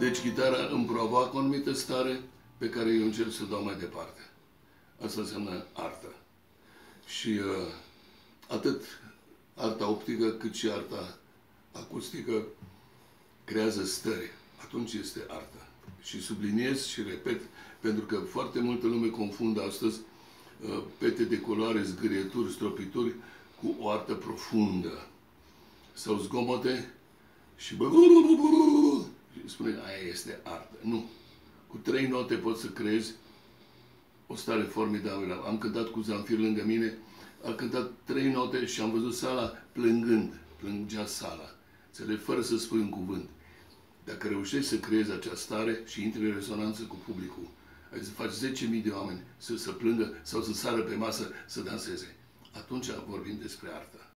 Gitara îmi provoacă o anumită stare pe care eu încerc să o dau mai departe. Asta înseamnă artă. Și uh, atât arta optică cât și arta acustică creează stări. Atunci este artă. Și subliniez și repet, pentru că foarte multă lume confundă astăzi uh, pete de culoare, zgârieturi, stropituri cu o artă profundă. Sau zgomote și bă, și spune, aia este artă. Nu. Cu trei note poți să creezi o stare formidabilă. Am cântat cu Zanfir lângă mine, a cântat trei note și am văzut sala plângând, plângea sala. Înțeleg, fără să spui un cuvânt. Dacă reușești să creezi această stare și intri în rezonanță cu publicul, ai să faci 10.000 de oameni să, să plângă sau să sară pe masă să danseze. Atunci vorbim despre artă.